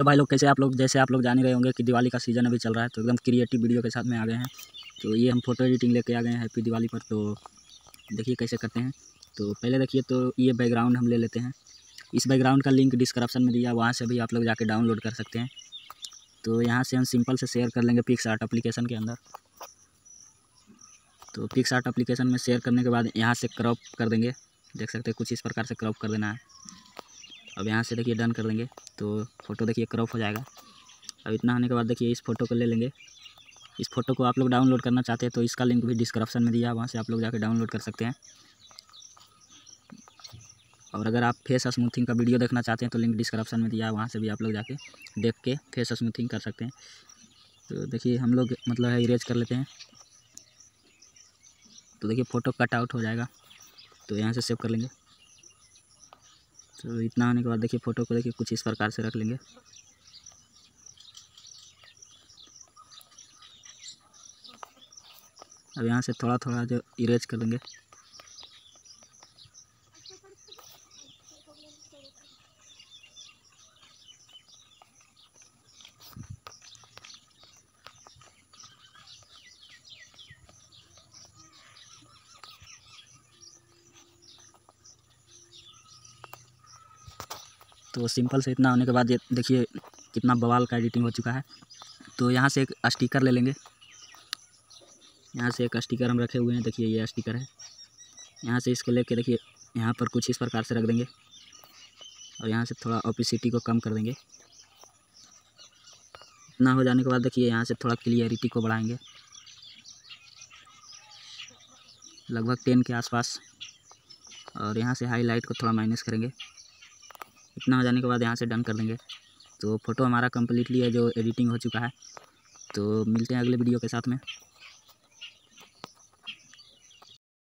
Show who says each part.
Speaker 1: तो भाई लोग, कैसे आप लोग, जैसे आप लोग जान ही रहे होंगे कि दिवाली का सीज़न अभी चल रहा है तो एकदम क्रिएटिव वीडियो के साथ में आ गए हैं। तो ये हम फ़ोटो एडिटिंग लेके आ गए हैं हैप्पी दिवाली पर तो देखिए कैसे करते हैं। तो पहले देखिए तो ये बैकग्राउंड हम ले लेते हैं। इस बैकग्राउंड का लिंक डिस्क्रिप्शन में दिया, वहाँ से भी आप लोग जाके डाउनलोड कर सकते हैं। तो यहाँ से हम सिंपल से शेयर कर लेंगे पिक्स आर्ट अप्लीकेशन के अंदर। तो पिक्स आर्ट अप्लीकेशन में शेयर करने के बाद यहाँ से क्रॉप कर देंगे। देख सकते हैं, कुछ इस प्रकार से क्रॉप कर देना है। अब यहाँ से देखिए डन कर लेंगे तो फ़ोटो देखिए क्रॉप हो जाएगा। अब इतना होने के बाद देखिए इस फ़ोटो को ले लेंगे। इस फ़ोटो को आप लोग डाउनलोड करना चाहते हैं तो इसका लिंक भी डिस्क्रिप्शन में दिया है, वहाँ से आप लोग जाकर डाउनलोड कर सकते हैं। और अगर आप फेस स्मूथिंग का वीडियो देखना चाहते हैं तो लिंक डिस्क्रिप्शन में दिया है, वहाँ से भी आप लोग जाके देख के फेस स्मूथिंग कर सकते हैं। तो देखिए हम लोग मतलब है इरेज कर लेते हैं। तो देखिए फ़ोटो कट आउट हो जाएगा। तो यहाँ से सेव कर लेंगे। तो इतना होने के बाद देखिए फ़ोटो को देखिए कुछ इस प्रकार से रख लेंगे। अब यहाँ से थोड़ा थोड़ा जो इरेज कर लेंगे तो सिंपल से इतना होने के बाद ये देखिए कितना बवाल का एडिटिंग हो चुका है। तो यहाँ से एक स्टिकर ले लेंगे। यहाँ से एक स्टिकर हम रखे हुए हैं। देखिए ये स्टिकर है। यहाँ से इसको लेके देखिए, यहाँ पर कुछ इस प्रकार से रख देंगे और यहाँ से थोड़ा ऑपिसिटी को कम कर देंगे। इतना हो जाने के बाद देखिए यहाँ से थोड़ा क्लियरिटी को बढ़ाएँगे। लगभग टेन के आसपास और यहाँ से हाईलाइट को थोड़ा माइनस करेंगे। इतना हो जाने के बाद यहाँ से डन कर देंगे। तो फ़ोटो हमारा कम्प्लीटली है, जो एडिटिंग हो चुका है। तो मिलते हैं अगले वीडियो के साथ में।